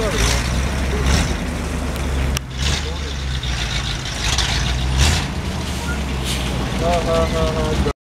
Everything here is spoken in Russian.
сторону. Ага, ага, ага.